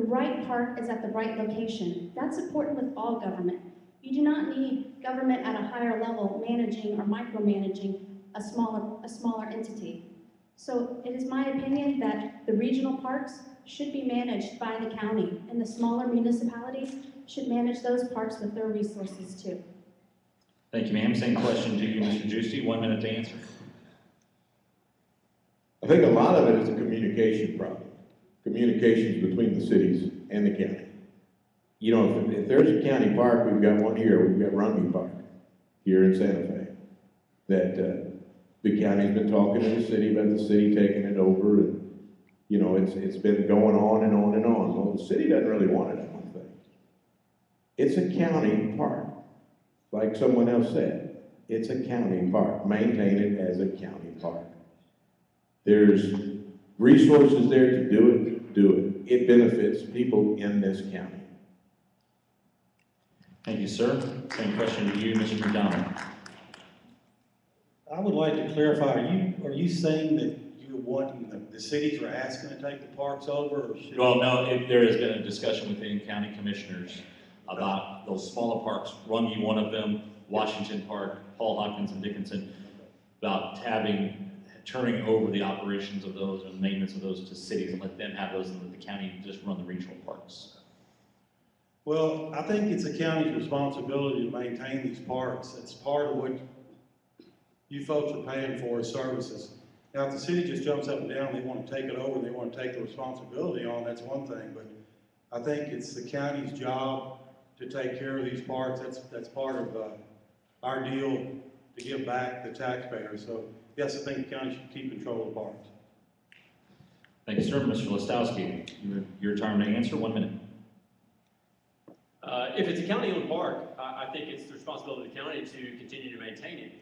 The right park is at the right location. That's important with all government. You do not need government at a higher level managing or micromanaging a smaller, a smaller entity. So it is my opinion that the regional parks should be managed by the county, and the smaller municipalities should manage those parks with their resources too. Thank you, ma'am. Same question to you, Mr. Giusti. One minute to answer. I think a lot of it is a communication problem, communications between the cities and the county. You know, if, if there's a county park, we've got one here, we've got Runge Park, here in Santa Fe, that, uh, the county's been talking to the city about the city taking it over, and, you know, it's, it's been going on and on and on. Well, the city doesn't really want it, I don't think. It's a county park, like someone else said. It's a county park. Maintain it as a county park. There's resources there to do it, do it. It benefits people in this county. Thank you, sir. Same question to you, Mr. McDonald. I would like to clarify, are you, are you saying that you're wanting, the, the cities are asking to take the parks over, or should? Well, no, if there has been a discussion within county commissioners about those smaller parks, Runge, one of them, Washington Park, Paul Hopkins and Dickinson, about having, turning over the operations of those and maintenance of those to cities and let them have those and let the county just run the regional parks. Well, I think it's the county's responsibility to maintain these parks. It's part of what you folks are paying for as services. Now, if the city just jumps up and down, they want to take it over, and they want to take the responsibility on, that's one thing, but I think it's the county's job to take care of these parks. That's, that's part of, uh, our deal to give back the taxpayers. So, yes, I think the county should keep control of the parks. Thank you, sir. Mr. Listowski, your, your turn to answer, one minute. Uh, if it's a county-owned park, I, I think it's the responsibility of the county to continue to maintain it.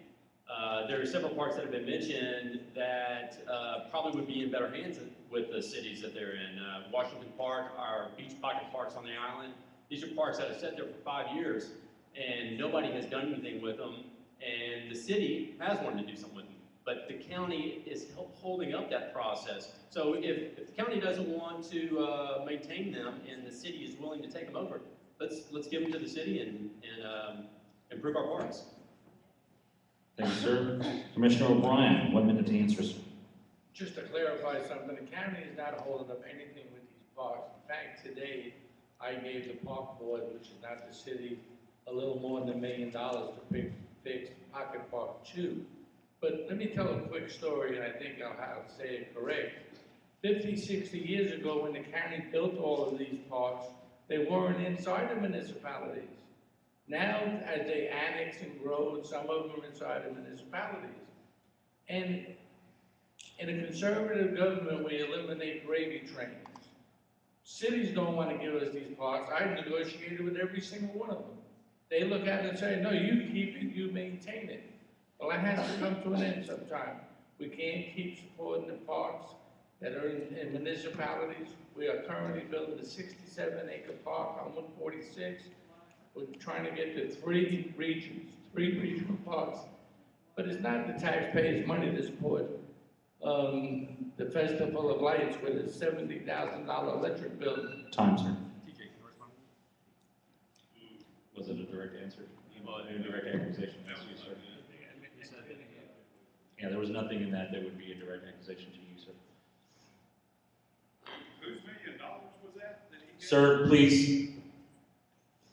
Uh, there are several parks that have been mentioned that, uh, probably would be in better hands with the cities that they're in. Uh, Washington Park, our beach pocket parks on the island, these are parks that have sat there for five years, and nobody has done anything with them, and the city has wanted to do something with them. But the county is hel- holding up that process. So if, if the county doesn't want to, uh, maintain them, and the city is willing to take them over, let's, let's give them to the city and, and, um, improve our parks. Thank you, sir. Commissioner O'Brien, one minute to answer, sir. Just to clarify something, the county is not holding up anything with these parks. In fact, today, I gave the park board, which is not the city, a little more than a million dollars to fix, fix Pocket Park Two. But let me tell a quick story, and I think I'll say it correct. 50, 60 years ago, when the county built all of these parks, they weren't inside the municipalities. Now, as they annex and grow, some of them inside the municipalities. And in a conservative government, we eliminate gravy trains. Cities don't want to give us these parks. I've negotiated with every single one of them. They look at it and say, no, you keep it, you maintain it. Well, that has to come to an end sometime. We can't keep supporting the parks that are in in municipalities. We are currently building a sixty-seven acre park on one forty-six. We're trying to get to three regions, three regional parks. But it's not the taxpayers' money to support um, the Festival of Lights with a seventy thousand dollar electric bill. Time, sir. Was it a direct answer? Well, A direct accusation, yes, you, sir. Yeah, there was nothing in that that would be a direct accusation to you, sir. Whose million dollars was that? that he gave? Sir, please,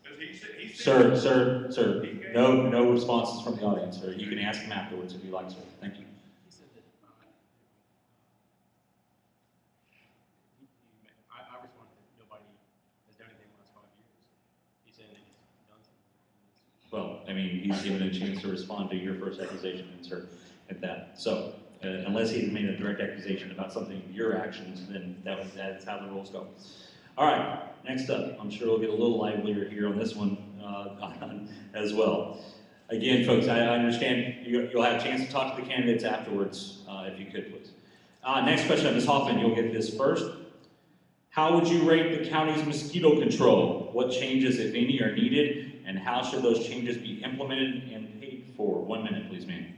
'Cause he said, he sir, said. sir, sir, no, no responses from the audience, sir. You can ask him afterwards if you like, sir. Thank you. I, I responded that nobody has done anything in the last five years. He's saying that he's done something. Well, I mean, he's given a chance to respond to your first accusation, and sir, at that. So, uh, unless he's made a direct accusation about something, of your actions, then that was, that's how the rules go. All right, next up, I'm sure we'll get a little livelier here on this one, uh, as well. Again, folks, I understand you, you'll have a chance to talk to the candidates afterwards, uh, if you could, please. Uh, next question, Ms. Hoffman, you'll get this first. How would you rate the county's mosquito control? What changes, if any, are needed, and how should those changes be implemented and paid for? One minute, please, ma'am.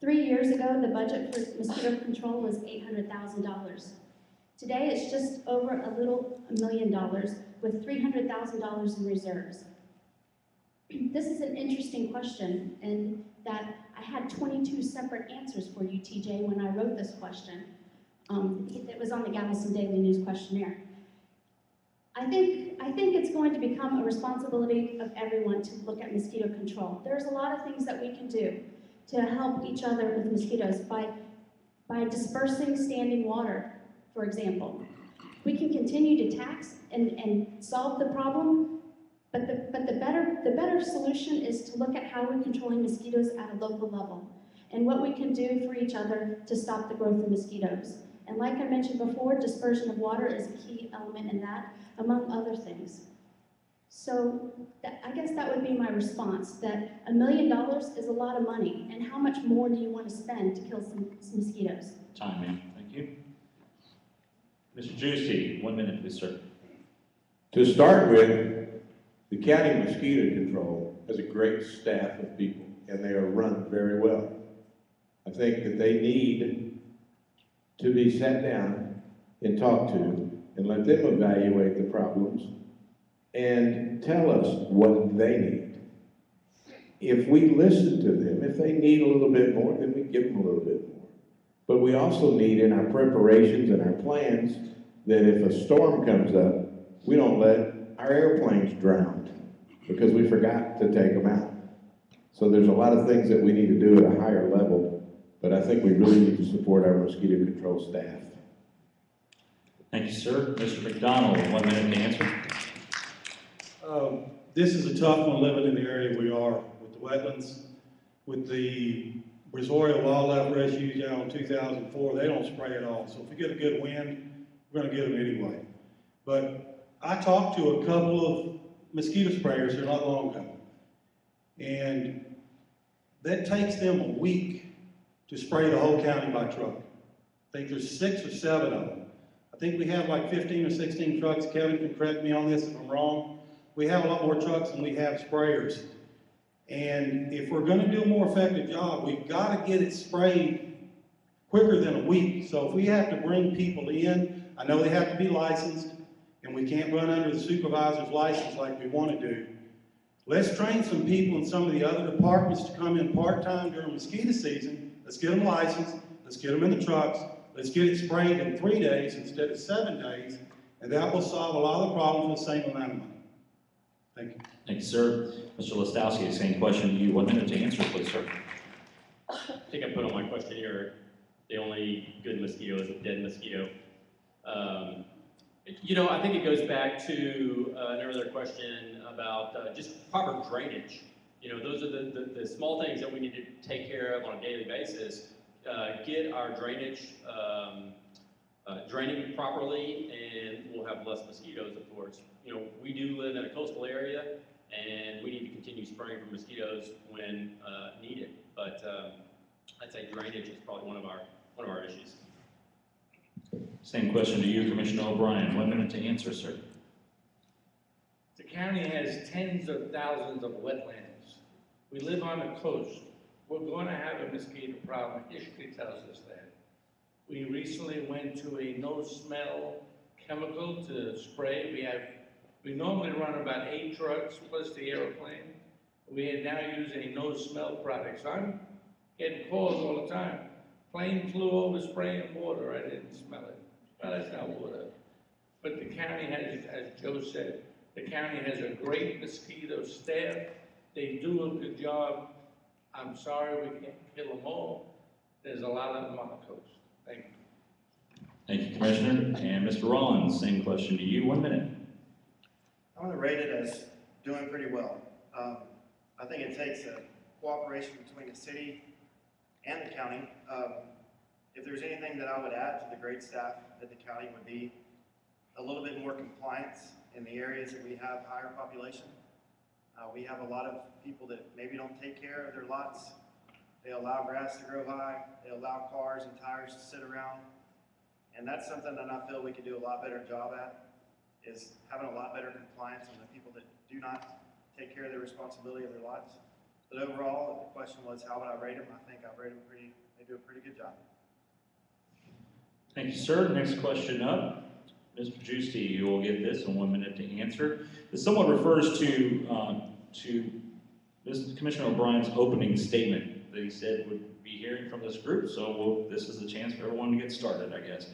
Three years ago, the budget for mosquito control was eight hundred thousand dollars. Today, it's just over a little million dollars with three hundred thousand dollars in reserves. This is an interesting question, and that I had twenty-two separate answers for you, TJ, when I wrote this question. Um, it was on the Galveston Daily News questionnaire. I think, I think it's going to become a responsibility of everyone to look at mosquito control. There's a lot of things that we can do to help each other with mosquitoes by, by dispersing standing water, for example. We can continue to tax and, and solve the problem, but the, but the better, the better solution is to look at how we're controlling mosquitoes at a local level and what we can do for each other to stop the growth of mosquitoes. And like I mentioned before, dispersion of water is a key element in that, among other things. So that, I guess that would be my response, that a million dollars is a lot of money, and how much more do you want to spend to kill some, some mosquitoes? Time, ma'am. Thank you. Mr. Giusti, one minute, please, sir. To start with, the county mosquito control has a great staff of people, and they are run very well. I think that they need to be sat down and talked to, and let them evaluate the problems, and tell us what they need. If we listen to them, if they need a little bit more, then we give them a little bit more. But we also need in our preparations and our plans, that if a storm comes up, we don't let our airplanes drown because we forgot to take them out. So there's a lot of things that we need to do at a higher level, but I think we really need to support our mosquito control staff. Thank you, sir. Mr. McDonald, one minute to answer. Um, This is a tough one living in the area we are with the wetlands, with the Brazoria Wildlife Refuge down in two thousand four, they don't spray at all. So if we get a good wind, we're gonna get them anyway. But I talked to a couple of mosquito sprayers here not long ago. And that takes them a week to spray the whole county by truck. I think there's six or seven of them. I think we have like fifteen or sixteen trucks, Kevin can correct me on this if I'm wrong. We have a lot more trucks than we have sprayers. And if we're gonna do a more effective job, we've gotta get it sprayed quicker than a week. So if we have to bring people in, I know they have to be licensed, and we can't run under the supervisor's license like we wanna do. Let's train some people in some of the other departments to come in part-time during mosquito season. Let's get them licensed, let's get them in the trucks, let's get it sprayed in three days instead of seven days, and that will solve a lot of the problems for the same amount of money. Thank you. Thank you, sir. Mr. Listowski, same question to you. One minute to answer, please, sir. I think I put on my question here, the only good mosquito is a dead mosquito. Um, You know, I think it goes back to uh, another question about uh, just proper drainage. You know, those are the, the, the small things that we need to take care of on a daily basis. Uh, Get our drainage um, uh, draining properly, and we'll have less mosquitoes, of course. You know, we do live in a coastal area, and we need to continue spraying for mosquitoes when uh, needed. But um, I'd say drainage is probably one of our, one of our issues. Same question to you, Commissioner O'Brien. One minute to answer, sir. The county has tens of thousands of wetlands. We live on the coast. We're gonna have a mosquito problem. History tells us that. We recently went to a no-smell chemical to spray. We have, we normally run about eight trucks plus the airplane. We are now using a no-smell product. So I'm getting calls all the time. Plane flew over spraying water. I didn't smell it. Well, that's not water. But the county has, as Joe said, the county has a great mosquito staff. They do a good job. I'm sorry we can't kill them all. There's a lot of them on the coast. Thank you. Thank you, Commissioner. And Mr. Rollins, same question to you. One minute. I'm gonna rate it as doing pretty well. Um, I think it takes a cooperation between the city and the county. Um, if there's anything that I would add to the great staff at the county would be a little bit more compliance in the areas that we have higher population. Uh, we have a lot of people that maybe don't take care of their lots. They allow grass to grow high, they allow cars and tires to sit around. And that's something that I feel we could do a lot better job at, is having a lot better compliance on the people that do not take care of their responsibility of their lots. But overall, the question was, how would I rate them? I think I rate them pretty, they do a pretty good job. Thank you, sir. Next question up, Mr. Giusti, you will get this in one minute to answer. This somewhat refers to, uh, to this Commissioner O'Brien's opening statement that he said would be hearing from this group, so we'll, this is a chance for everyone to get started, I guess.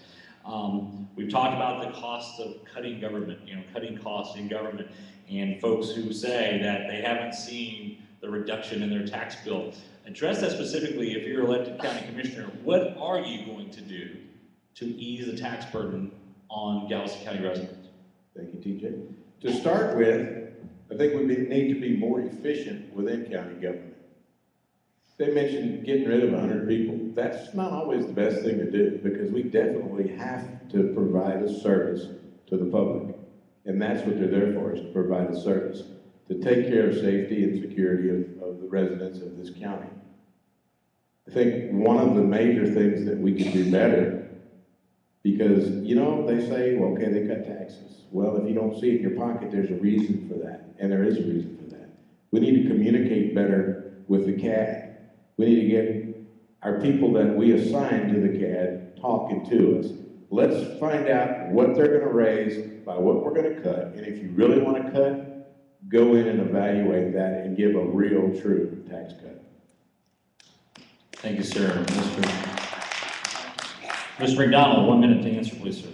Um, we've talked about the costs of cutting government, you know, cutting costs in government, and folks who say that they haven't seen the reduction in their tax bill. Address that specifically, if you're elected county commissioner, what are you going to do to ease the tax burden on Galveston County residents? Thank you, TJ. To start with, I think we need to be more efficient within county government. They mentioned getting rid of hundred people. That's not always the best thing to do, because we definitely have to provide a service to the public. And that's what they're there for, is to provide a service, to take care of safety and security of, of the residents of this county. I think one of the major things that we could do better because, you know, they say, well, okay, they cut taxes. Well, if you don't see it in your pocket, there's a reason for that, and there is a reason for that. We need to communicate better with the CAD. We need to get our people that we assign to the CAD talking to us. Let's find out what they're gonna raise by what we're gonna cut, and if you really wanna cut, go in and evaluate that and give a real, true tax cut. Thank you, sir. Mr. Mr. McDonald, one minute to answer, please, sir.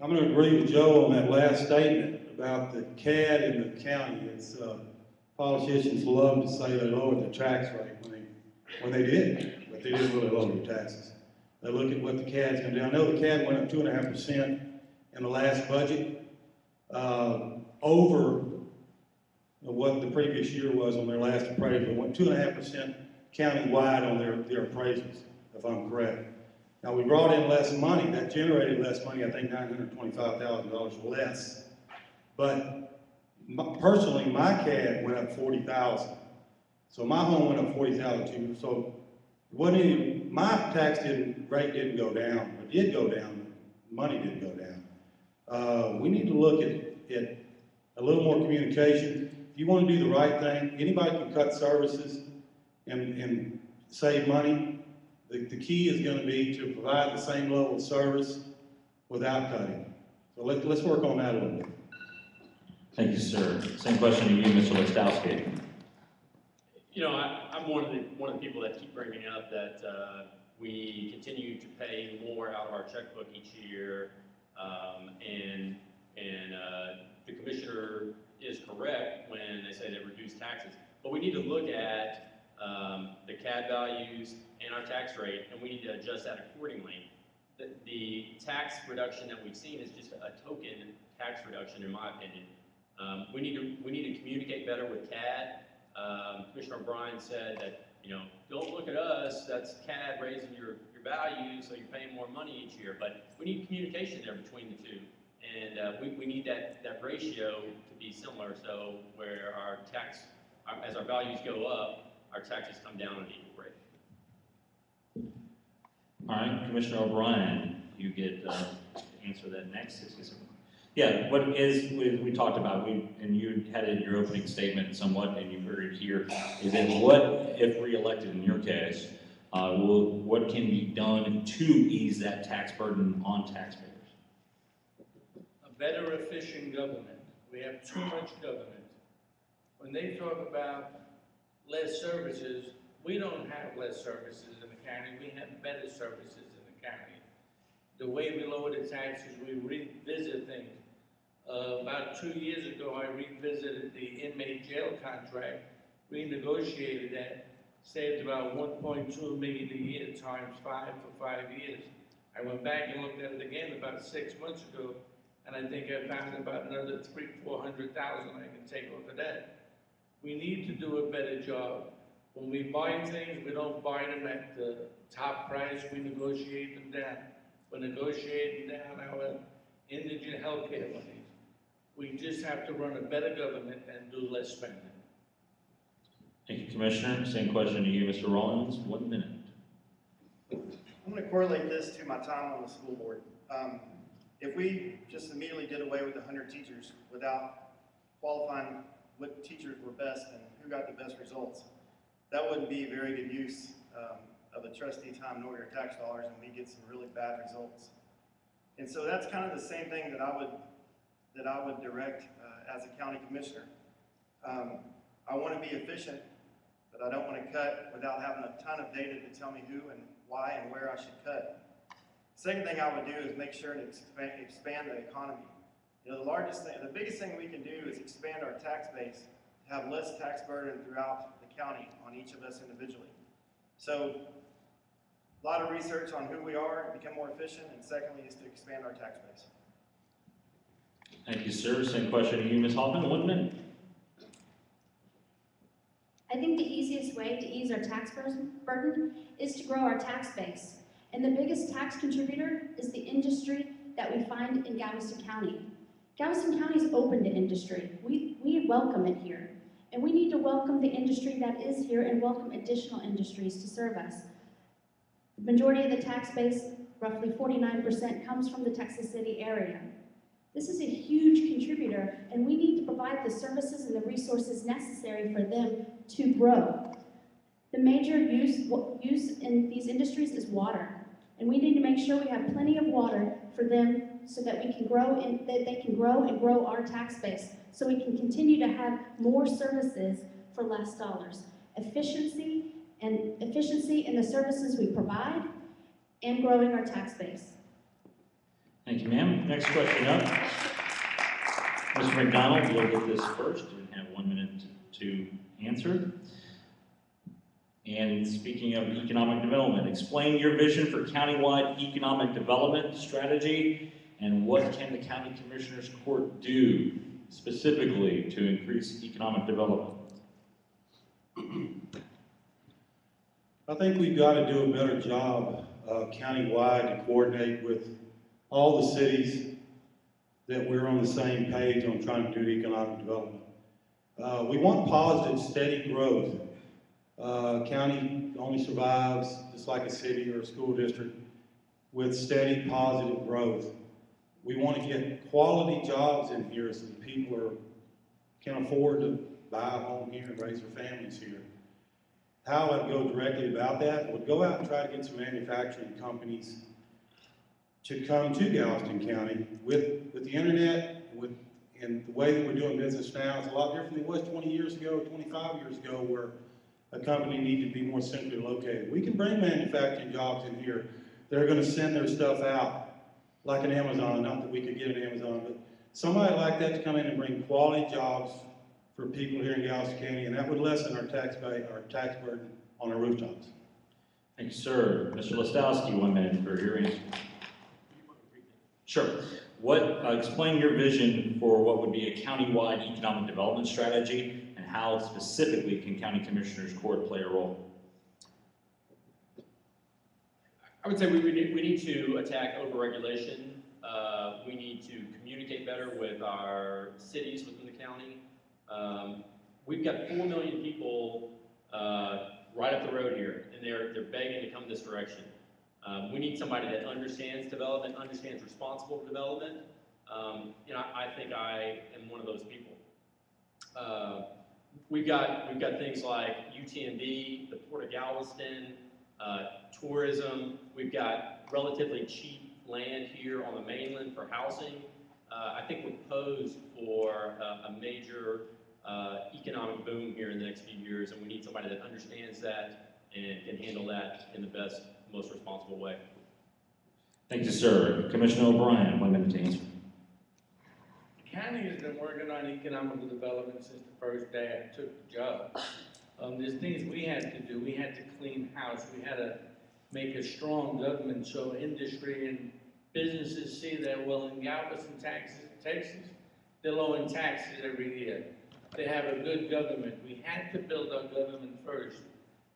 I'm gonna agree with Joe on that last statement about the CAD in the county. It's, uh, politicians love to say they lowered the tax rate when they, when they didn't, but they didn't really lower the taxes. They look at what the CAD's gonna do. I know the CAD went up two and a half percent in the last budget, uh, over what the previous year was on their last appraisal. It went two and a half percent countywide on their, their appraisals, if I'm correct. Now, we brought in less money, that generated less money, I think nine hundred twenty-five thousand dollars less. But my- personally, my CAD went up forty thousand. So my home went up forty thousand too, so wasn't any, my tax didn't, rate didn't go down, it did go down, money didn't go down. Uh, we need to look at, at a little more communication. If you wanna do the right thing, anybody can cut services and, and save money. The, the key is gonna be to provide the same level of service without cutting. So let, let's work on that a little bit. Thank you, sir. Same question to you, Mr. Listowski. You know, I, I'm one of the, one of the people that keep bringing up that, uh, we continue to pay more out of our checkbook each year. Um, and, and, uh, the commissioner is correct when they say they reduce taxes. But we need to look at, um, the CAD values and our tax rate, and we need to adjust that accordingly. The, the tax reduction that we've seen is just a token tax reduction, in my opinion. Um, we need to, we need to communicate better with CAD. Um, Commissioner O'Brien said that, you know, don't look at us, that's CAD raising your, your value, so you're paying more money each year. But we need communication there between the two. And, uh, we, we need that, that ratio to be similar, so where our tax, our- as our values go up, our taxes come down at equal rate. All right, Commissioner O'Brien, you get, uh, to answer that next. Yeah, what is, we, we talked about, we, and you had it in your opening statement somewhat, and you heard it here, is that what, if reelected in your case, uh, will, what can be done to ease that tax burden on taxpayers? a better efficient government. We have too much government. When they talk about less services, we don't have less services in the county, we have better services in the county. The way we lower the taxes, we revisit things. Uh, about two years ago, I revisited the inmate jail contract, renegotiated that, saved about one point two million a year times five for five years. I went back and looked at it again about six months ago, and I think I found about another three, four hundred thousand I can take off of that. We need to do a better job. When we buy things, we don't buy them at the top price, we negotiate them down. We're negotiating down our indigent healthcare monies. We just have to run a better government and do less spending. Thank you, Commissioner. Same question to you, Mr. Rollins, one minute. I'm gonna correlate this to my time on the school board. Um, if we just immediately did away with hundred teachers without qualifying what teachers were best and who got the best results, that wouldn't be a very good use, um, of a trustee time nor your tax dollars, and we get some really bad results. And so that's kind of the same thing that I would, that I would direct uh, as a county commissioner. Um, I want to be efficient, but I don't want to cut without having a ton of data to tell me who and why and where I should cut. Second thing I would do is make sure to expand, expand the economy. You know, the largest thing, the biggest thing we can do is expand our tax base, have less tax burden throughout county on each of us individually. So, a lot of research on who we are, and become more efficient, and secondly is to expand our tax base. Thank you, sir. Same question to you, Ms. Hoffman, one minute. I think the easiest way to ease our tax burden is to grow our tax base. And the biggest tax contributor is the industry that we find in Galveston County. Galveston County is open to industry. We, we welcome it here. And we need to welcome the industry that is here and welcome additional industries to serve us. The majority of the tax base, roughly 49%, comes from the Texas City area. This is a huge contributor, and we need to provide the services and the resources necessary for them to grow. The major use, use in these industries is water, and we need to make sure we have plenty of water for them so that we can grow and that they can grow and grow our tax base, so we can continue to have more services for less dollars. Efficiency and efficiency in the services we provide and growing our tax base. Thank you, ma'am. Next question up. Mr. McDonald, you'll get this first and have one minute to answer. And speaking of economic development, explain your vision for countywide economic development strategy and what can the county commissioners court do specifically to increase economic development? I think we've got to do a better job uh, countywide to coordinate with all the cities that we're on the same page on trying to do economic development. Uh, we want positive, steady growth. Uh, county only survives, just like a city or a school district, with steady, positive growth. We want to get quality jobs in here so that people are, can afford to buy a home here and raise their families here. How I'd go directly about that, would go out and try to get some manufacturing companies to come to Galveston County with, with the internet, with, and the way that we're doing business now, it's a lot different than it was twenty years ago, twenty-five years ago, where a company needed to be more centrally located. We can bring manufacturing jobs in here. They're gonna send their stuff out, like an Amazon, not that we could get an Amazon, but somebody like that to come in and bring quality jobs for people here in Galveston County, and that would lessen our tax base, our tax burden on our rooftops. Thank you, sir. Mr. Listowski, one minute for your answer. Sure. What, uh, explain your vision for what would be a countywide economic development strategy and how specifically can county commissioners court play a role? I would say we, we need, we need to attack overregulation. Uh, we need to communicate better with our cities within the county. Um, we've got four million people, uh, right up the road here, and they're, they're begging to come this direction. Um, we need somebody that understands development, understands responsible development. Um, I, I think I am one of those people. Uh, we've got, we've got things like UTMB, the Port of Galveston, uh, tourism. We've got relatively cheap land here on the mainland for housing. Uh, I think we're posed for a, a major uh, economic boom here in the next few years, and we need somebody that understands that and can handle that in the best, most responsible way. Thank you, sir. Commissioner O'Brien, one minute to answer. The county has been working on economic development since the first day I took the job. Um, there's things we had to do. We had to clean house. We had to make a strong government so industry and businesses see that, well, in Galveston, Texas, Texas, they're low in taxes every year. They have a good government. We had to build our government first.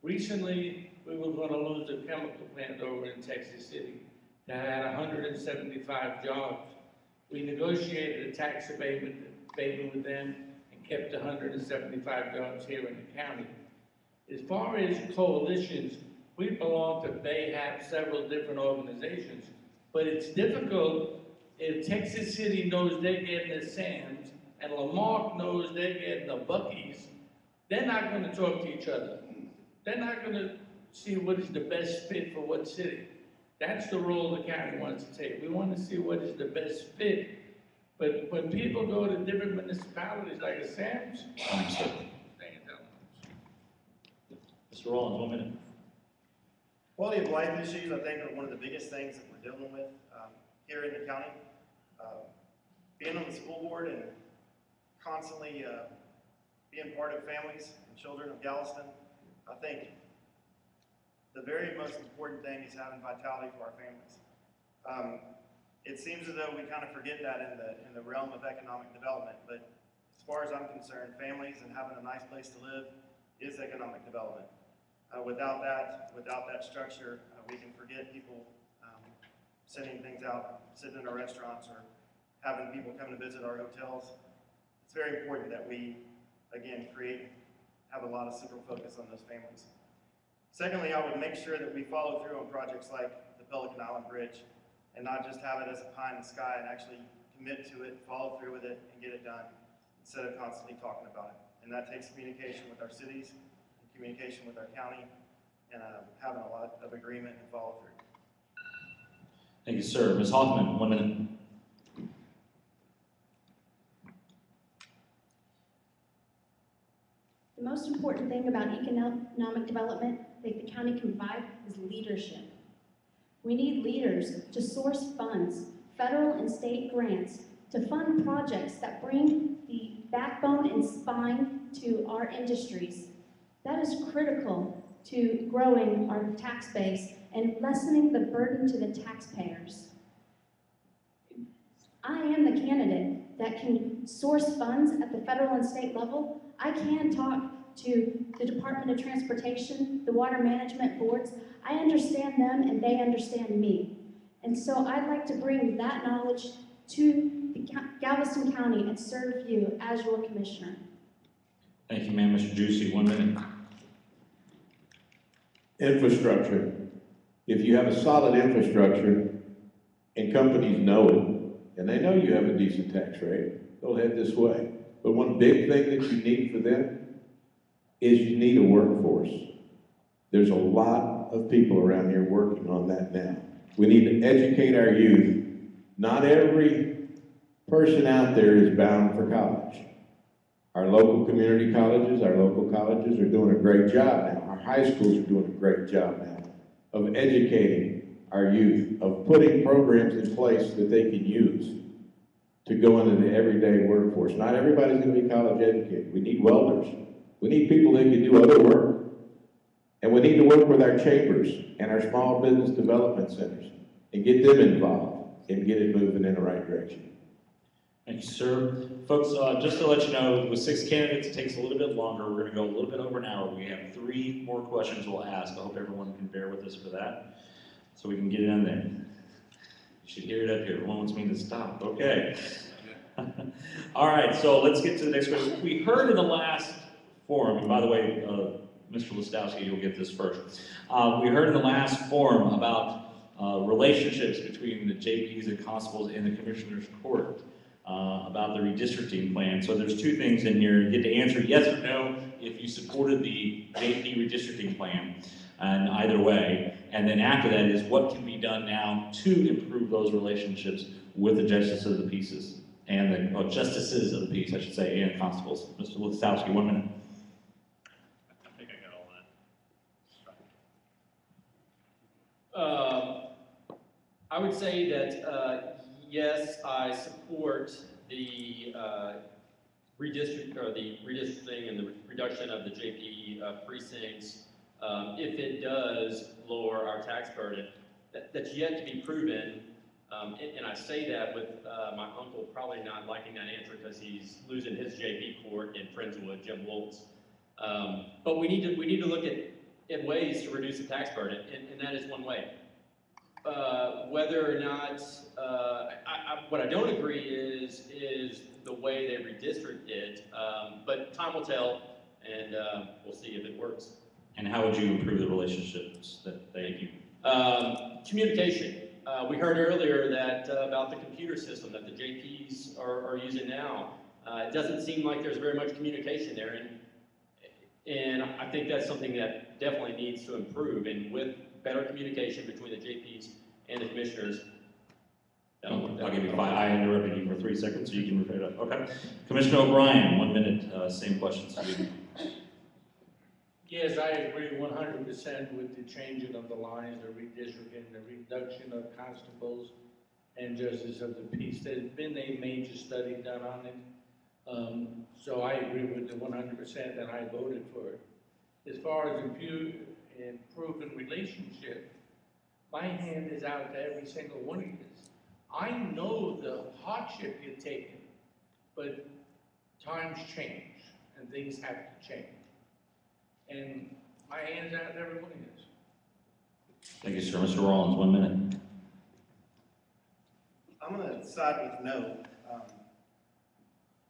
Recently, we were gonna lose a chemical plant over in Texas City that had hundred and seventy-five jobs. We negotiated a tax abatement, abatement with them kept hundred and seventy-five jobs here in the county. As far as coalitions, we belong to, have several different organizations, but it's difficult if Texas City knows they're getting the Sam's and La Marque knows they're getting the Buc-ee's, they're not gonna talk to each other. They're not gonna see what is the best fit for what city. That's the role the county wants to take. We want to see what is the best fit. But when people go to different municipalities like a Sam's, Understood. they ain't. Mr. Rollins, one minute. Quality of life issues, I think, are one of the biggest things that we're dealing with um, here in the county. Uh, Being on the school board and constantly uh, being part of families and children of Galveston, I think the very most important thing is having vitality for our families. Um, It seems as though we kind of forget that in the, in the realm of economic development, but as far as I'm concerned, families and having a nice place to live is economic development. Uh, without that, without that structure, uh, we can forget people, um, sending things out, sitting in our restaurants or having people come to visit our hotels. It's very important that we, again, create, have a lot of super focus on those families. Secondly, I would make sure that we follow through on projects like the Pelican Island Bridge and not just have it as a pie in the sky and actually commit to it, follow through with it and get it done instead of constantly talking about it. And that takes communication with our cities, and communication with our county, and uh, having a lot of agreement and follow through. Thank you, sir. Ms. Hoffman, one minute. The most important thing about economic development that the county can provide is leadership. We need leaders to source funds, federal and state grants, to fund projects that bring the backbone and spine to our industries. That is critical to growing our tax base and lessening the burden to the taxpayers. I am the candidate that can source funds at the federal and state level. I can talk to the Department of Transportation, the water management boards. I understand them and they understand me. And so I'd like to bring that knowledge to the Galveston County and serve you as your commissioner. Thank you, ma'am. Mr. Giusti, one minute. Infrastructure. If you have a solid infrastructure and companies know it, and they know you have a decent tax rate, they'll head this way. But one big thing that you need for them is you need a workforce. There's a lot of people around here working on that now. We need to educate our youth. Not every person out there is bound for college. Our local community colleges, our local colleges are doing a great job now. Our high schools are doing a great job now of educating our youth, of putting programs in place that they can use to go into the everyday workforce. Not everybody's gonna be college educated. We need welders. We need people that can do other work. And we need to work with our chambers and our small business development centers and get them involved and get it moving in the right direction. Thank you, sir. Folks, uh, just to let you know, with six candidates, it takes a little bit longer. We're gonna go a little bit over an hour. We have three more questions we'll ask. I hope everyone can bear with us for that, so we can get it in there. You should hear it up here. Everyone wants me to stop. Okay. All right, so let's get to the next question. We heard in the last forum, and by the way, uh, Mr. Listowski, you'll get this first. Uh, we heard in the last forum about uh, relationships between the JPs and constables in the commissioner's court uh, about the redistricting plan. So there's two things in here. You get to answer yes or no if you supported the JP redistricting plan, and either way. And then after that is what can be done now to improve those relationships with the justice of the pieces and the oh, justices of the peace, I should say, and constables. Mr. Listowski, one minute. I think I got all that. Um, I would say that, uh, yes, I support the, uh, redistrict, or the redistricting and the reduction of the JP uh, precincts, um, if it does lower our tax burden. That, that's yet to be proven, um, and, and I say that with, uh, my uncle probably not liking that answer because he's losing his JP court in Friendswood, Jim Woltz. Um, but we need to, we need to look at, ways to reduce the tax burden, and, and that is one way. Uh, whether or not, uh, I, I, what I don't agree is, is the way they redistrict it, um, but time will tell, and, uh, we'll see if it works. And how would you improve the relationships that they, Um, communication. Uh, we heard earlier that, uh, about the computer system that the JPs are, are using now. Uh, it doesn't seem like there's very much communication there, and, and I think that's something that, definitely needs to improve, and with better communication between the JPs and the commissioners, that'll work. I'll give you five, I interrupted you for three seconds, so you can repeat it up, okay? Commissioner O'Brien, one minute, uh, same questions to you. Yes, I agree one hundred percent with the changing of the lines, the redistricting, the reduction of constables and justice of the peace. There's been a major study done on it. Um, so I agree with the one hundred percent and I voted for it. As far as impu- improving relationship, my hand is out to every single one of you. I know the hardship you're taking, but times change and things have to change. And my hand's out to every one of you. Thank you, sir. Mr. Rollins, one minute. I'm gonna side with no. Um,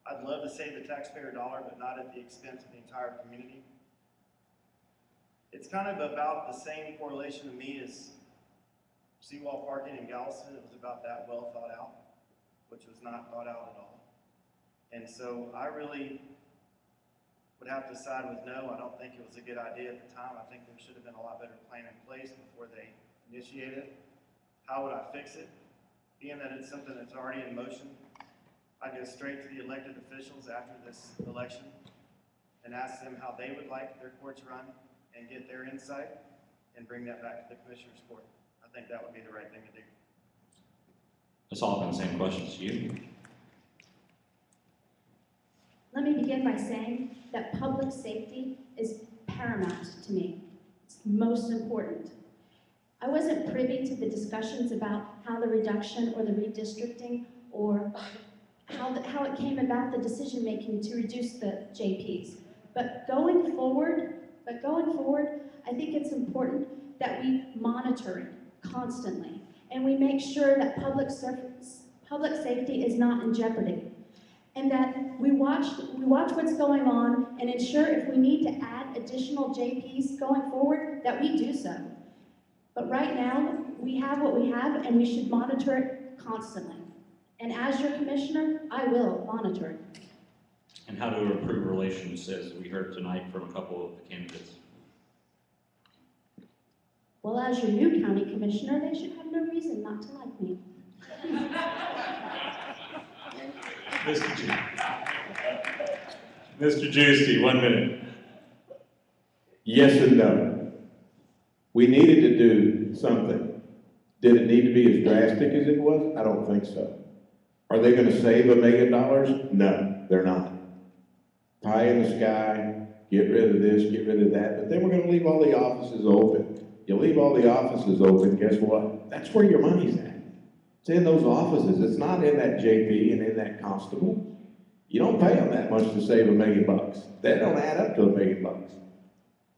I'd love to save the taxpayer dollar, but not at the expense of the entire community. It's kind of about the same correlation to me as seawall parking in Galveston. It was about that well thought out, which was not thought out at all. And so I really would have to side with no. I don't think it was a good idea at the time. I think there should have been a lot better plan in place before they initiated. it. How would I fix it? being that it's something that's already in motion, I go straight to the elected officials after this election and ask them how they would like their courts run and get their insight and bring that back to the commissioner's court. I think that would be the right thing to do. Ms. Hoffman, same questions to you. Let me begin by saying that public safety is paramount to me. It's most important. I wasn't privy to the discussions about how the reduction or the redistricting or how, the- how it came about, the decision-making to reduce the JPs. But going forward, but going forward, I think it's important that we monitor it constantly and we make sure that public service, public safety is not in jeopardy. And that we watch, we watch what's going on and ensure if we need to add additional JPs going forward, that we do so. But right now, we have what we have and we should monitor it constantly. And as your commissioner, I will monitor it. And how to improve relations, as we heard tonight from a couple of the candidates. Well, as your new county commissioner, they should have no reason not to like me. Mr. Ju- Mr. Giusti, one minute. Yes and no. We needed to do something. Did it need to be as drastic as it was? I don't think so. Are they gonna save a million dollars? No, they're not. Pie in the sky, get rid of this, get rid of that, but then we're gonna leave all the offices open. You leave all the offices open, guess what? That's where your money's at. It's in those offices, it's not in that JP and in that constable. You don't pay them that much to save a million bucks. That don't add up to a million bucks.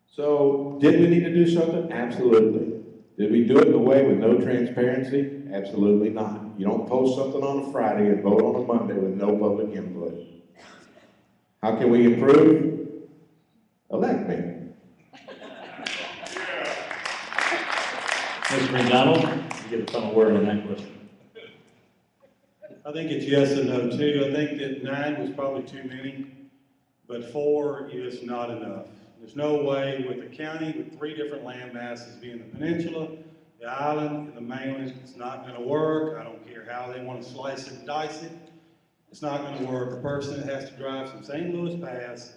So, did we need to do something? Absolutely. Did we do it in a way with no transparency? Absolutely not. You don't post something on a Friday and vote on a Monday with no public input. How can we improve? Elect me. Mr. McDonald, you get a final word on that question. I think it's yes and no too. I think that nine was probably too many, but four is not enough. There's no way with a county with three different land masses being the peninsula, the island, and the mainland, it's not gonna work. I don't care how they wanna slice it and dice it. It's not gonna work. A person that has to drive from San Luis Pass,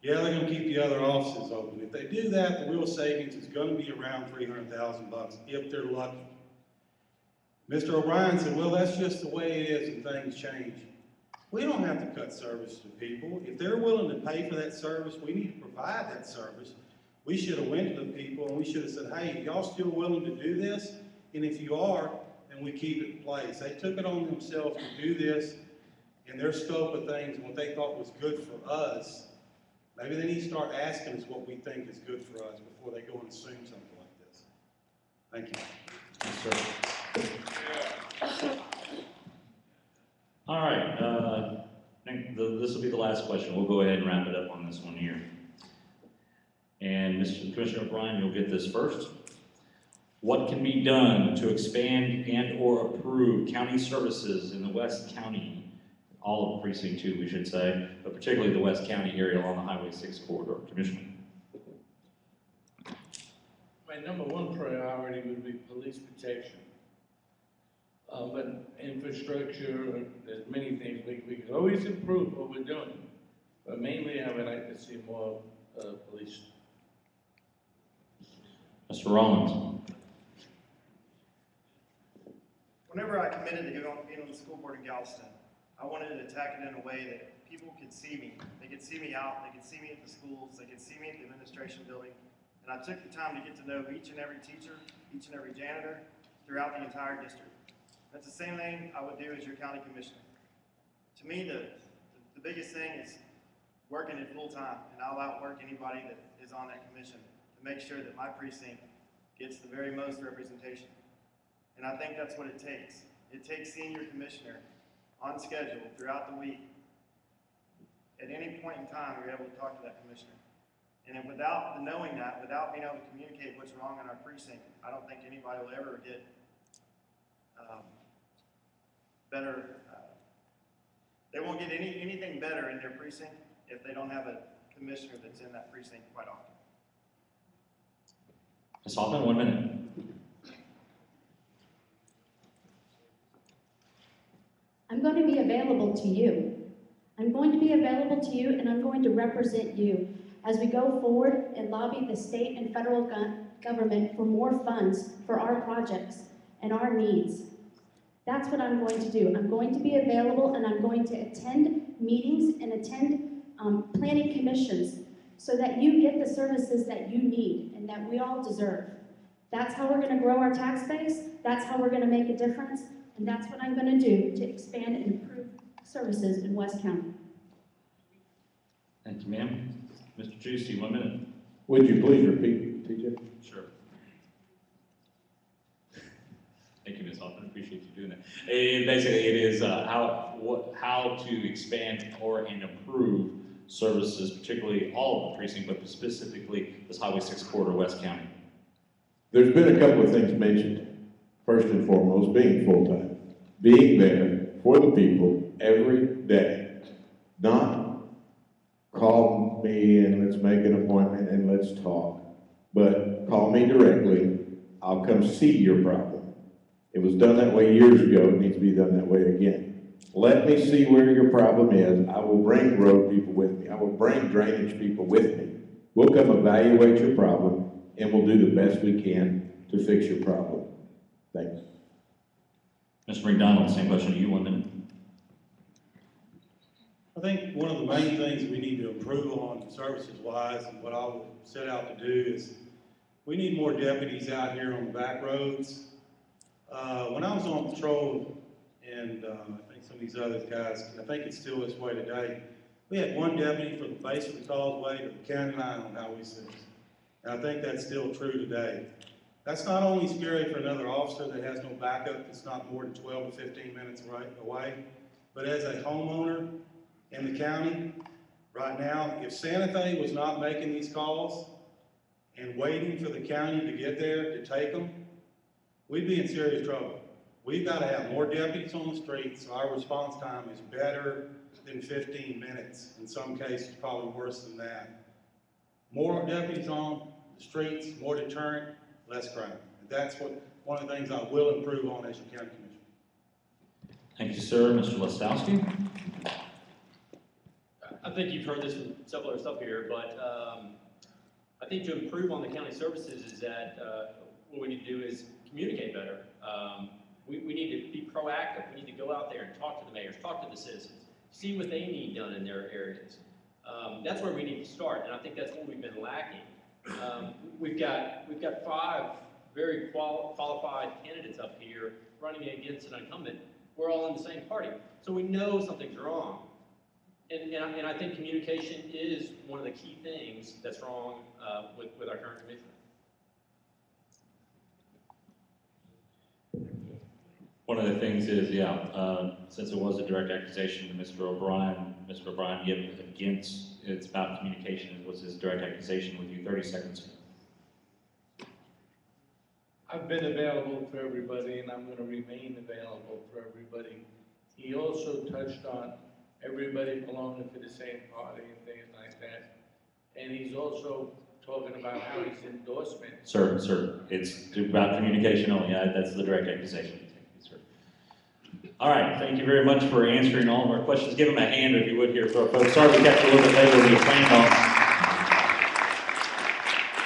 yeah, they're gonna keep the other offices open. If they do that, the real savings is gonna be around three hundred thousand bucks if they're lucky. Mr. O'Brien said, well, that's just the way it is and things change. We don't have to cut service to people. If they're willing to pay for that service, we need to provide that service. We should have went to the people and we should have said, hey, y'all still willing to do this? And if you are, then we keep it in place. They took it on themselves to do this in their scope of things and what they thought was good for us. Maybe they need to start asking us what we think is good for us before they go and assume something like this. Thank you. Yes, sir. All right, uh, next- the- this will be the last question. We'll go ahead and wrap it up on this one here. And Mr. Commissioner O'Brien, you'll get this first. What can be done to expand and/or approve county services in the West County, all of precinct two, we should say, but particularly the West County area along the Highway six corridor? Commissioner? my number one priority would be police protection. Uh, but infrastructure, there's many things, we, we could always improve what we're doing. But mainly, I would like to see more, uh, police. Mr. Rollins? Whenever I committed to go on, being on the school board in Galveston, I wanted to attack it in a way that people could see me. They could see me out, they could see me at the schools, they could see me at the administration building. And I took the time to get to know each and every teacher, each and every janitor throughout the entire district. That's the same thing I would do as your county commissioner. To me, the, the biggest thing is working it full-time, and I'll outwork anybody that is on that commission to make sure that my precinct gets the very most representation. And I think that's what it takes. It takes senior commissioner on schedule throughout the week. At any point in time, you're able to talk to that commissioner. And without the knowing that, without being able to communicate what's wrong in our precinct, I don't think anybody will ever get, um, better, uh, they won't get any, anything better in their precinct if they don't have a commissioner that's in that precinct quite often. Ms. Hoffman, one minute. I'm going to be available to you. I'm going to be available to you and I'm going to represent you as we go forward and lobby the state and federal go- government for more funds for our projects and our needs. That's what I'm going to do. I'm going to be available and I'm going to attend meetings and attend um, planning commissions so that you get the services that you need and that we all deserve. That's how we're going to grow our tax base. That's how we're going to make a difference. And that's what I'm going to do to expand and improve services in West County. Thank you, ma'am. Mr. Giusti, one minute. Would you please repeat, TJ? Sure. Thank you, Ms. Hoffman, appreciate you doing that. It, basically, it is, uh, how, what, how to expand or and improve services, particularly all of the precinct, but specifically this Highway six corridor, West County. There's been a couple of things mentioned. First and foremost, being full-time, being there for the people every day, not call me and let's make an appointment and let's talk, but call me directly, I'll come see your problem. It was done that way years ago, it needs to be done that way again. Let me see where your problem is, I will bring road people with me, I will bring drainage people with me. We'll come evaluate your problem, and we'll do the best we can to fix your problem. Thanks. Mr. McDonald, same question to you, one minute. I think one of the main things we need to improve on services wise, and what I will set out to do is, we need more deputies out here on the back roads. Uh, when I was on patrol, and, uh, I think some of these other guys, I think it's still this way today, we had one deputy from the base of the causeway to the county line on Highway six. And I think that's still true today. That's not only scary for another officer that has no backup, that's not more than twelve to fifteen minutes right away, but as a homeowner in the county, right now, if Santa Fe was not making these calls and waiting for the county to get there to take them, we'd be in serious trouble. We've got to have more deputies on the streets, so our response time is better than fifteen minutes, in some cases, probably worse than that. More deputies on the streets, more deterrent, less crime. That's what, one of the things I will improve on as your county commissioner. Thank you, sir. Mr. Listowski? I think you've heard this from several other stuff here, but, um, I think to improve on the county services is that, uh, what we need to do is communicate better. Um, we, we need to be proactive, we need to go out there and talk to the mayors, talk to the citizens, see what they need done in their areas. Um, that's where we need to start, and I think that's what we've been lacking. Um, we've got, we've got five very qual- qualified candidates up here running against an incumbent. We're all in the same party, so we know something's wrong. And, and I, and I think communication is one of the key things that's wrong, uh, with, with our current commissioner. One of the things is, yeah, uh, since it was a direct accusation to Mr. O'Brien, Mr. O'Brien, yet against, it's about communication, it was his direct accusation with you, thirty seconds. I've been available for everybody and I'm gonna remain available for everybody. He also touched on everybody belonging to the same party and things like that. And he's also talking about how he's endorsement. Sir, sir, it's about communication only, Yeah, that's the direct accusation. All right, thank you very much for answering all of our questions. Give him a hand if you would here for our folks. Sorry we kept you a little bit later than we planned on.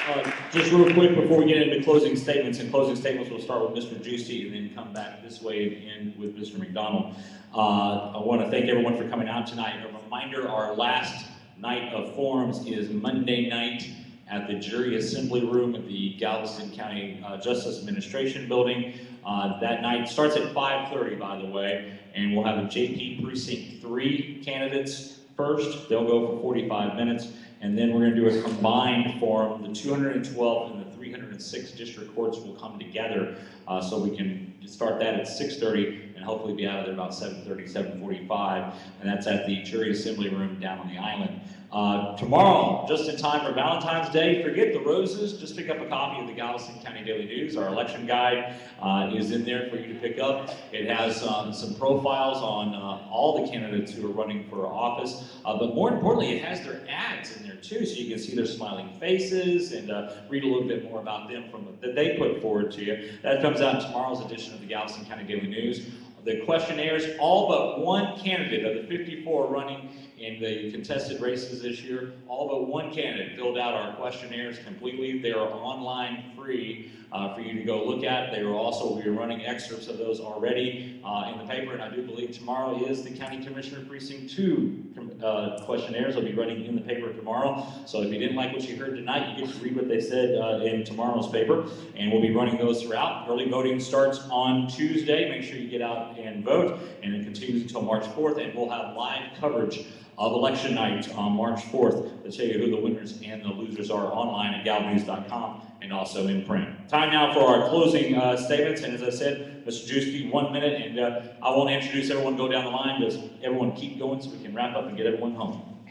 Uh, Just real quick, before we get into closing statements, and closing statements, we'll start with Mr. Giusti and then come back this way and end with Mr. McDonald. Uh, I want to thank everyone for coming out tonight. A reminder, our last night of forums is Monday night at the Jury Assembly Room at the Galveston County uh, Justice Administration Building. Uh, That night starts at 5:30, by the way, and we'll have a JP Precinct 3 candidates first. They'll go for 45 minutes, and then we're going to do a combined forum. The 212 and the 306 district courts will come together, uh, so we can start that at 6:30 and hopefully be out of there about 7:30, 7:45, and that's at the Jury Assembly Room down on the island. Uh, tomorrow, just in time for Valentine's Day, forget the roses, just pick up a copy of the Galveston County Daily News. Our election guide uh, is in there for you to pick up. It has um, some profiles on uh, all the candidates who are running for office, uh, but more importantly, it has their ads in there too, so you can see their smiling faces and uh, read a little bit more about them from that they put forward to you. That comes out in tomorrow's edition of the Galveston County Daily News. The questionnaires, all but one candidate of the 54 running in the contested races this year, all but one candidate filled out our questionnaires completely. They are online free uh, for you to go look at. They are also, we are running excerpts of those already uh, in the paper, and I do believe tomorrow is the County Commissioner Precinct 2 uh, questionnaires. They'll be running in the paper tomorrow. So if you didn't like what you heard tonight, you get to read what they said uh, in tomorrow's paper, and we'll be running those throughout. Early voting starts on Tuesday. Make sure you get out and vote, and it continues until March 4th, and we'll have live coverage of election night on March 4th to tell you who the winners and the losers are online at galvnews.com and also in print. Time now for our closing uh, statements, and as I said, Mr. Giusti, one minute, and uh, I won't introduce everyone, go down the line, just everyone keep going so we can wrap up and get everyone home.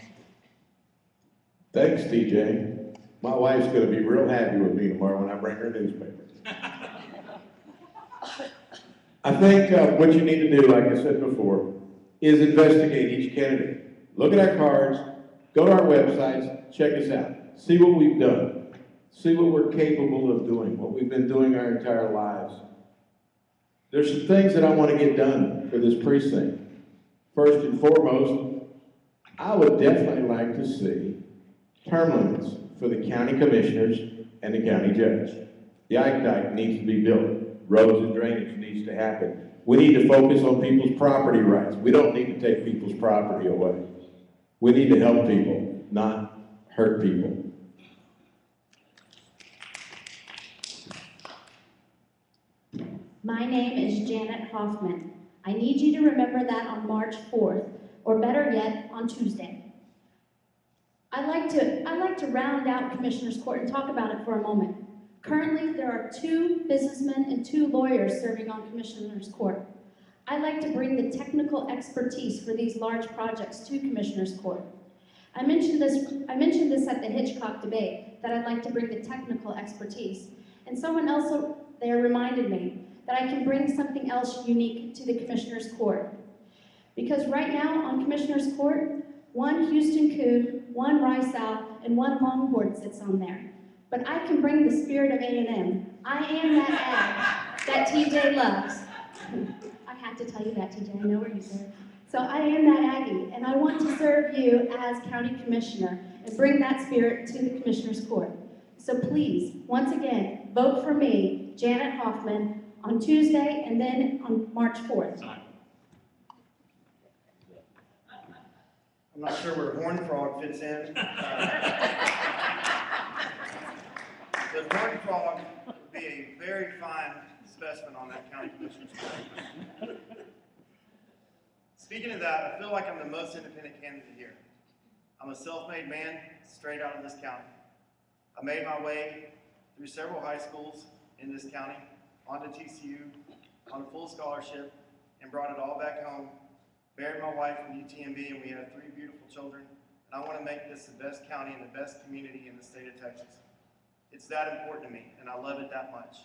Thanks, TJ. My wife's gonna be real happy with me tomorrow when I bring her newspaper. I think uh, what you need to do, like I said before, is investigate each candidate. Look at our cards, go to our websites, check us out, see what we've done, see what we're capable of doing, what we've been doing our entire lives. There's some things that I want to get done for this precinct. First and foremost, I would definitely like to see term limits for the county commissioners and the county judge. The Ike Dike needs to be built, roads and drainage needs to happen. We need to focus on people's property rights. We don't need to take people's property away. We need to help people, not hurt people. My name is Janet Hoffman. I need you to remember that on March 4th, or better yet, on Tuesday. I'd like to, I'd like to round out Commissioners Court and talk about it for a moment. Currently, there are two businessmen and two lawyers serving on Commissioners Court. I'd like to bring the technical expertise for these large projects to Commissioners Court. I mentioned this, I mentioned this at the Hitchcock debate, that I'd like to bring the technical expertise. And someone else there reminded me that I can bring something else unique to the Commissioners Court. Because right now on Commissioners Court, one Houston Coog, one Rice-Owl, and one Longhorn sits on there. But I can bring the spirit of A&M. I am that ag that TJ loves. I had to tell you that, TJ, I know where you serve. So I am that Aggie, and I want to serve you as county commissioner and bring that spirit to the Commissioners Court. So please, once again, vote for me, Janet Hoffman, on Tuesday and then on March 4th. I'm not sure where Horn Frog fits in. Uh, The Horn Frog would be a very fine specimen on that county. Speaking of that, I feel like I'm the most independent candidate here. I'm a self-made man, straight out of this county. I made my way through several high schools in this county, onto TCU, on a full scholarship, and brought it all back home married my wife from UTMB, and we have three beautiful children. And I want to make this the best county and the best community in the state of Texas. It's that important to me, and I love it that much.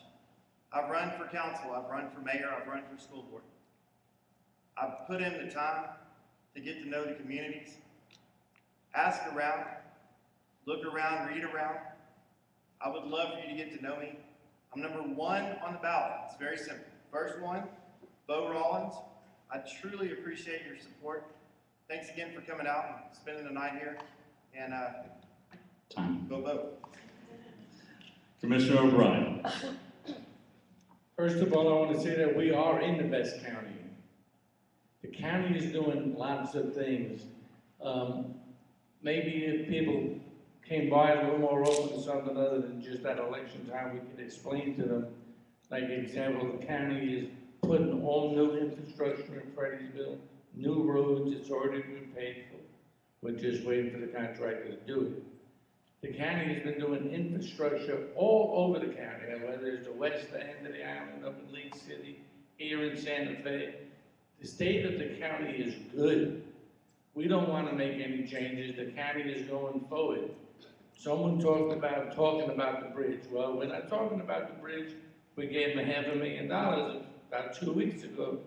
I've run for council, I've run for mayor, I've run for school board. I've put in the time to get to know the communities, ask around, look around, read around, I would love for you to get to know me. I'm number one on the ballot. It's very simple. First one, Bo Rollins. I truly appreciate your support. Thanks again for coming out and spending the night here. And, uh, Time. go vote. Commissioner O'Brien. First of all, I want to say that we are in the best county. The county is doing lots of things. Um, maybe if people came by a little more open to something other than just at election time, we could explain to them. Like example, the county is putting all new infrastructure in Fredericksville, new roads, it's already been paid for. We're just waiting for the contractor to do it. The county has been doing infrastructure all over the county, whether it's the west end of the island, up in Lake City, here in Santa Fe. The state of the county is good. We don't wanna make any changes, the county is going forward. Someone talked about, talking about the bridge, well, we're not talking about the bridge, we gave them half a million dollars about two weeks ago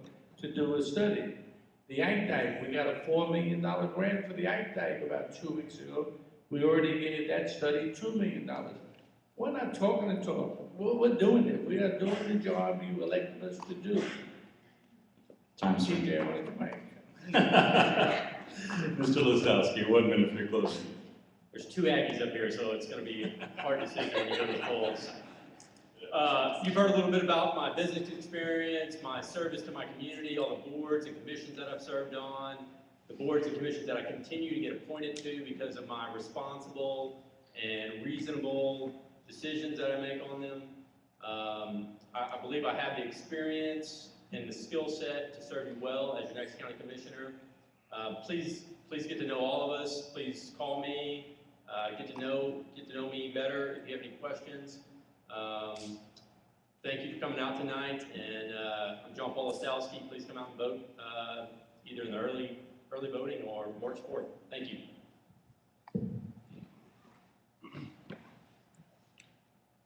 to do a study. The Ike Dike, we got a four million dollar grant for the Ike Dike about two weeks ago. We already gave that study two million dollars. We're not talking to talk. we're, we're doing it, we are doing the job you elected us to do. Time, sir. TJ, I want to Mr. Listowski, one minute for your closing. There's two Aggies up here, so it's gonna be a hard decision when you go to the polls. Uh, you've heard a little bit about my business experience, my service to my community, all the boards and commissions that I've served on, the boards and commissions that I continue to get appointed to because of my responsible and reasonable decisions that I make on them. Um, I, I believe I have the experience and the skill set to serve you well as your next county commissioner. Uh, please, please get to know all of us. Please call me, uh, get to know, get to know me better if you have any questions. Um, thank you for coming out tonight, and, uh, I'm John Paul Ostowski. Please come out and vote, uh, either in the early, early voting or March fourth. Thank you.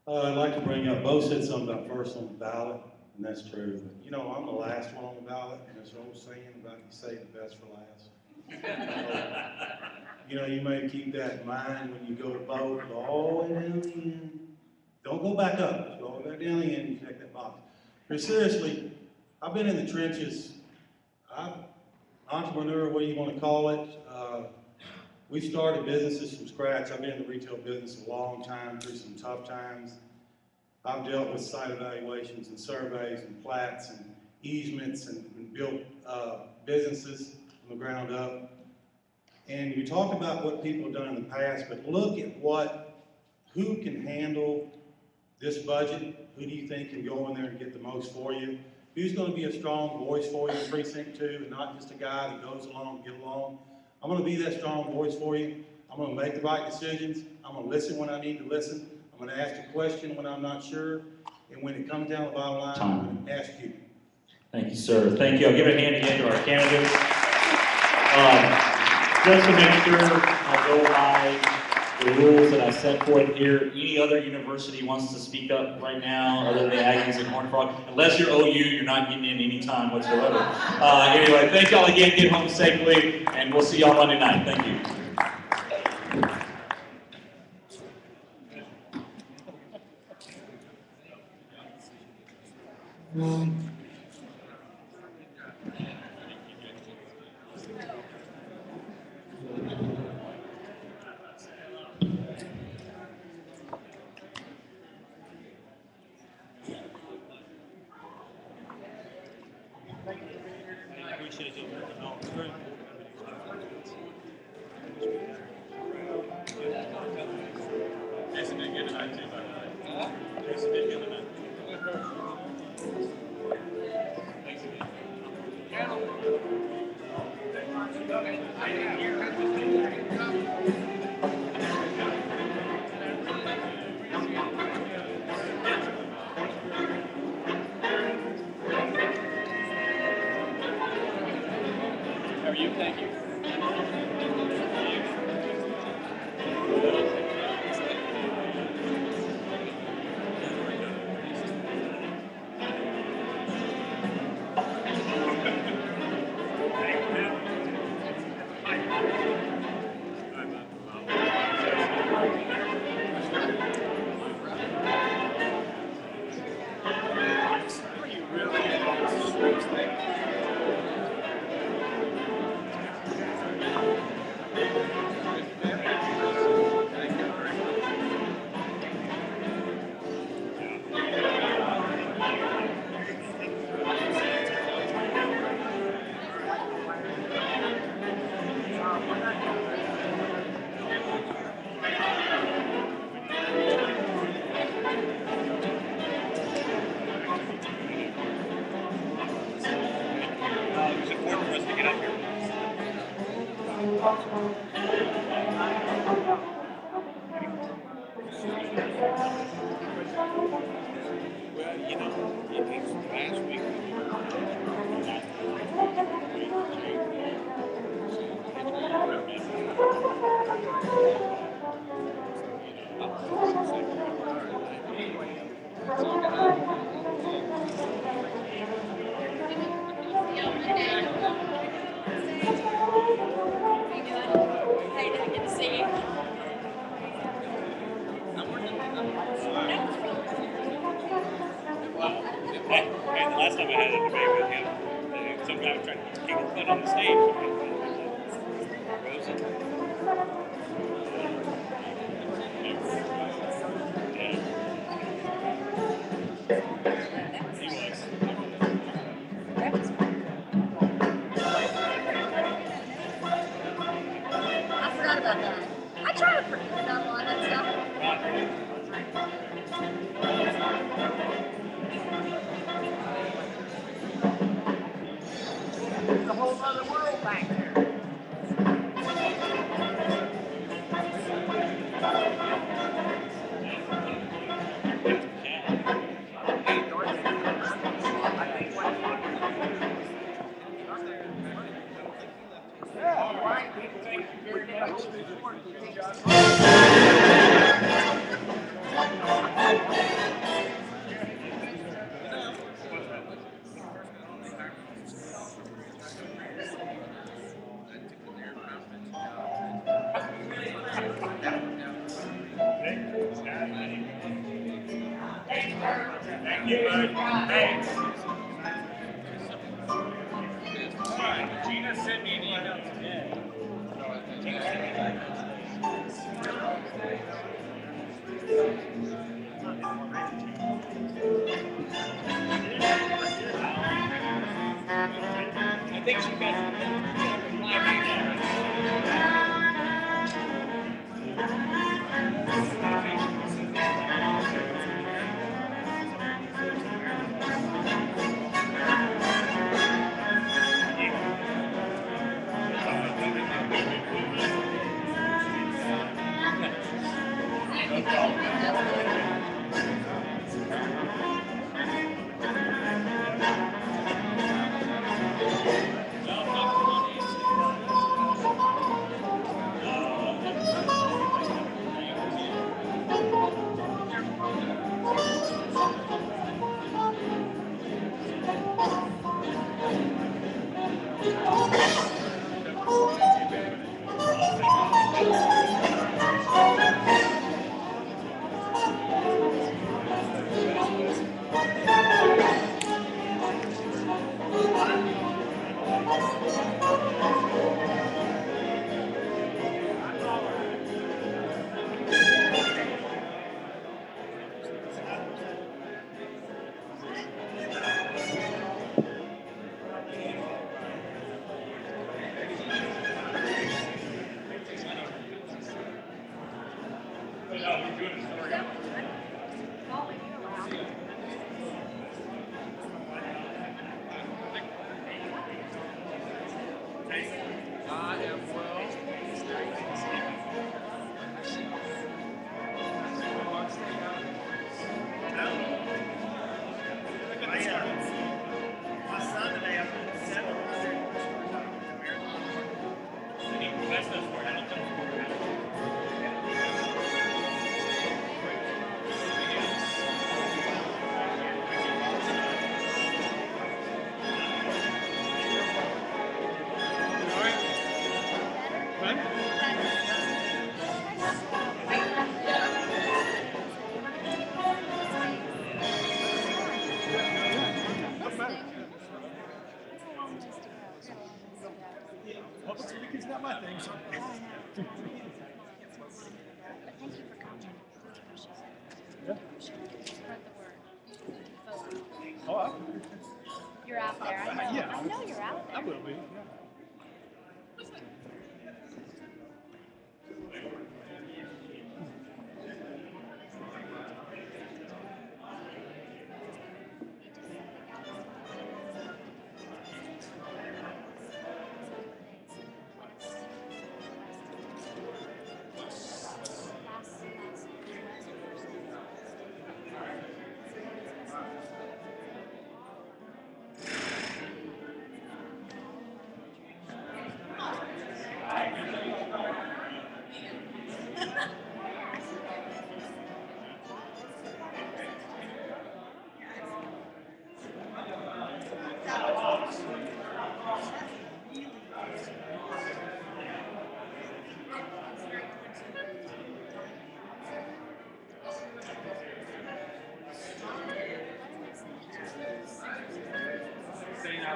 Uh, I'd like to bring up, Bo said something about first on the ballot, and that's true, but, you know, I'm the last one on the ballot, and there's an old saying about you save the best for last. You know, you may keep that in mind when you go to vote, go all the way down the end. Don't go back up, go all the way down the end and check that box. But seriously, I've been in the trenches, I'm entrepreneur, what do you wanna call it, uh, we started businesses from scratch. I've been in the retail business a long time, through some tough times. I've dealt with site evaluations and surveys and plats and easements and, and built, uh, businesses from the ground up. And you talk about what people have done in the past, but look at what, who can handle this budget? Who do you think can go in there and get the most for you? Who's gonna be a strong voice for you in precinct two, and not just a guy that goes along to get along? I'm gonna be that strong voice for you. I'm gonna make the right decisions. I'm gonna listen when I need to listen. I'm gonna ask a question when I'm not sure. And when it comes down to the bottom line, I'm gonna ask you. Thank you, sir. Thank you. I'll give a hand again to our candidates. Um, Just to make sure I go by the rules that I set forth here, any other university wants to speak up right now, other than the Aggies and Horned Frog, unless you're OU, you're not getting in any time whatsoever. Uh, Anyway, thank y'all again, get home safely, and we'll see y'all Monday night. Thank you. How try to forget about all that stuff.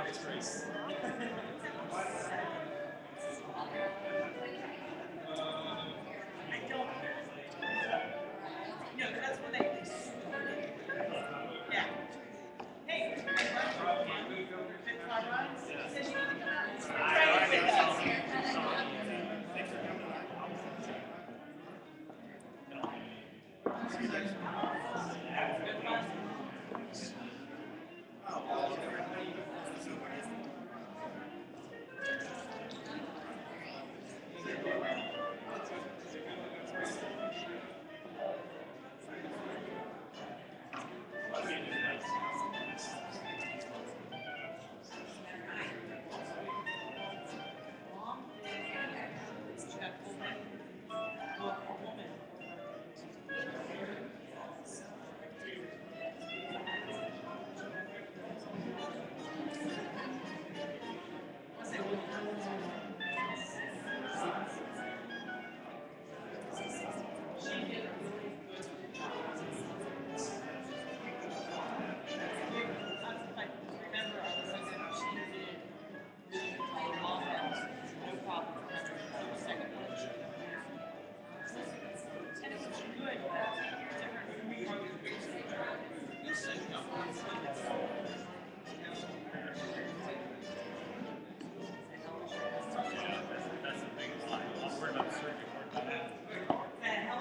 Race. No,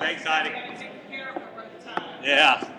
Thanks, Heidi. Take care of her by the time. Yeah.